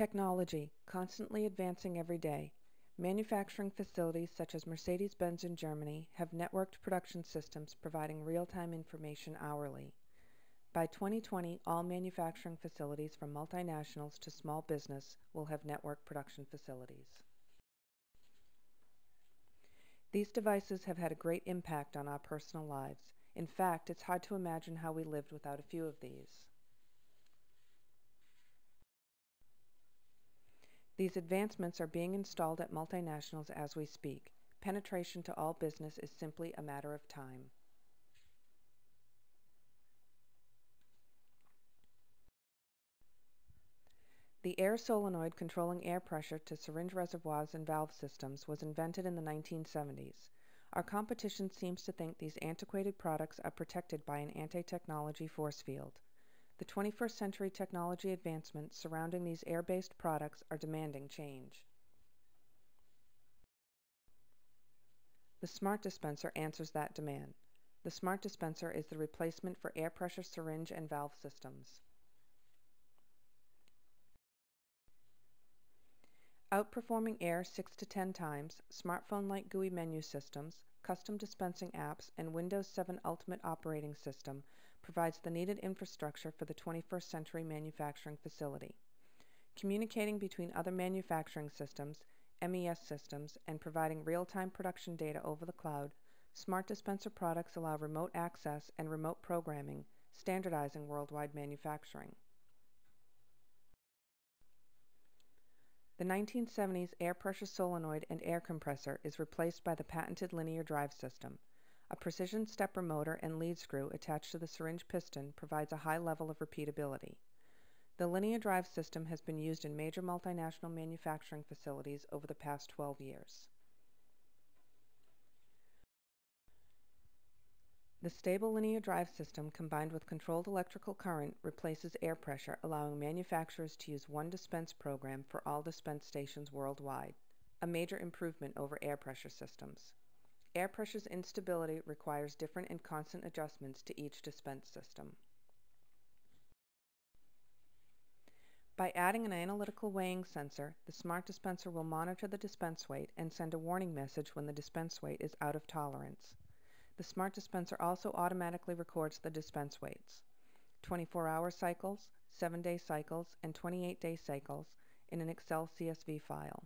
Technology, constantly advancing every day. Manufacturing facilities such as Mercedes-Benz in Germany have networked production systems providing real-time information hourly. By 2020, all manufacturing facilities from multinationals to small business will have network production facilities. These devices have had a great impact on our personal lives. In fact, it's hard to imagine how we lived without a few of these. These advancements are being installed at multinationals as we speak. Penetration to all business is simply a matter of time. The air solenoid controlling air pressure to syringe reservoirs and valve systems was invented in the 1970s. Our competition seems to think these antiquated products are protected by an anti-technology force field. The 21st century technology advancements surrounding these air-based products are demanding change. The Smart Dispenser answers that demand. The Smart Dispenser is the replacement for air pressure syringe and valve systems. Outperforming Air 6 to 10 times, smartphone-like GUI menu systems, custom dispensing apps, and Windows 7 Ultimate operating system provides the needed infrastructure for the 21st century manufacturing facility. Communicating between other manufacturing systems, MES systems, and providing real-time production data over the cloud, Smart Dispenser products allow remote access and remote programming, standardizing worldwide manufacturing. The 1970s air pressure solenoid and air compressor is replaced by the patented linear drive system. A precision stepper motor and lead screw attached to the syringe piston provides a high level of repeatability. The linear drive system has been used in major multinational manufacturing facilities over the past 12 years. The stable linear drive system combined with controlled electrical current replaces air pressure, allowing manufacturers to use one dispense program for all dispense stations worldwide, a major improvement over air pressure systems. Air pressure's instability requires different and constant adjustments to each dispense system. By adding an analytical weighing sensor, the smart dispenser will monitor the dispense weight and send a warning message when the dispense weight is out of tolerance. The Smart Dispenser also automatically records the dispense weights, 24-hour cycles, 7-day cycles, and 28-day cycles in an Excel CSV file.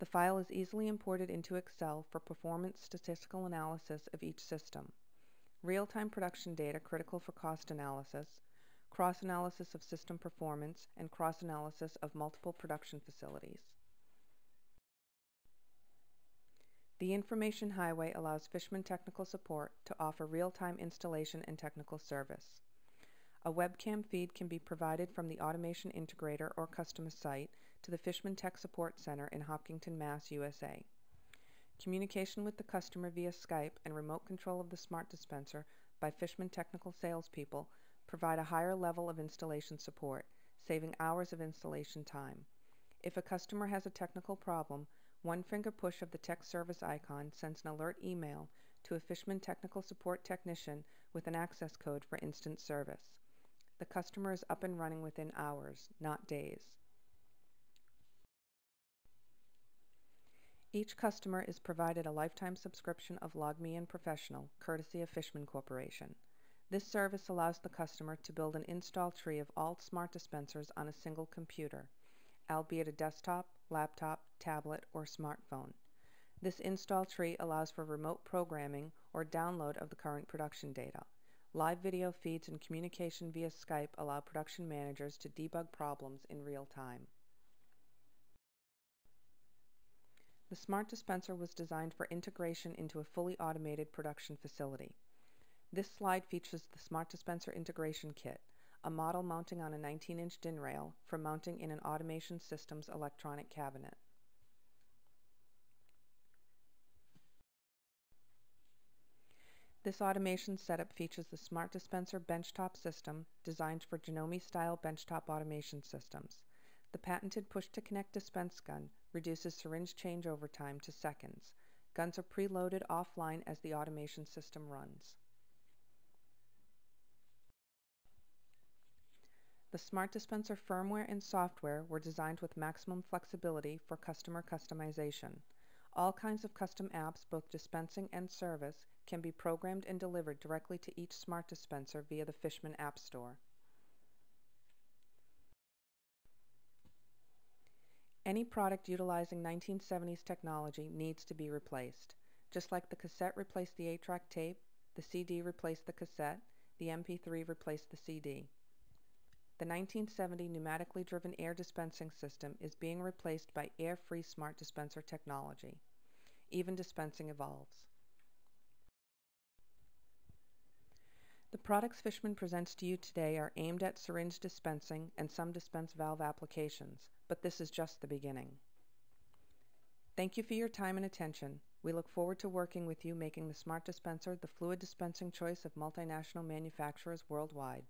The file is easily imported into Excel for performance statistical analysis of each system, real-time production data critical for cost analysis, cross-analysis of system performance, and cross-analysis of multiple production facilities. The Information Highway allows Fishman Technical Support to offer real-time installation and technical service. A webcam feed can be provided from the Automation Integrator or customer site to the Fishman Tech Support Center in Hopkinton, Mass., USA. Communication with the customer via Skype and remote control of the smart dispenser by Fishman technical salespeople provide a higher level of installation support, saving hours of installation time. If a customer has a technical problem, one finger push of the tech service icon sends an alert email to a Fishman technical support technician with an access code for instant service. The customer is up and running within hours, not days. Each customer is provided a lifetime subscription of LogMeIn Professional, courtesy of Fishman Corporation. This service allows the customer to build an install tree of all smart dispensers on a single computer albeit a desktop, laptop, tablet, or smartphone. This install tree allows for remote programming or download of the current production data. Live video feeds and communication via Skype allow production managers to debug problems in real time. The Smart Dispenser was designed for integration into a fully automated production facility. This slide features the Smart Dispenser Integration Kit, a model mounting on a 19-inch DIN rail for mounting in an automation system's electronic cabinet. This automation setup features the Smart Dispenser benchtop system designed for Janome-style benchtop automation systems. The patented push-to-connect dispense gun reduces syringe changeover time to seconds. Guns are preloaded offline as the automation system runs. The Smart Dispenser firmware and software were designed with maximum flexibility for customer customization. All kinds of custom apps, both dispensing and service, can be programmed and delivered directly to each smart dispenser via the Fishman App Store. Any product utilizing 1970s technology needs to be replaced. Just like the cassette replaced the 8-track tape, the CD replaced the cassette, the MP3 replaced the CD. The 1970 pneumatically driven air dispensing system is being replaced by air-free smart dispenser technology. Even dispensing evolves. Products Fishman presents to you today are aimed at syringe dispensing and some dispense valve applications, but this is just the beginning. Thank you for your time and attention. We look forward to working with you making the Smart Dispenser the fluid dispensing choice of multinational manufacturers worldwide.